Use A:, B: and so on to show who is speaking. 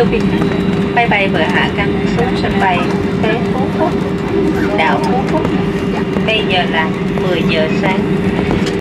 A: thưa quý khách máy bay vừa hạ cánh xuống sân bay. Tới Phú Quốc. Đảo Phú Quốc. Bây giờ là 10 giờ sáng.